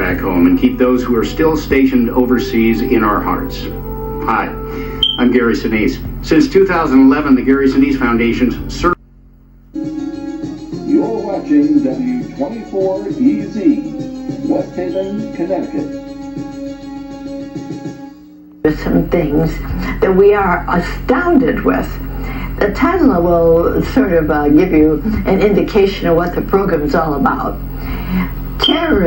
back home and keep those who are still stationed overseas in our hearts. Hi, I'm Gary Sinise. Since 2011, the Gary Sinise Foundation's served. You're watching W24EZ, West Haven, Connecticut. There's some things that we are astounded with. The title will sort of uh, give you an indication of what the program is all about. Terror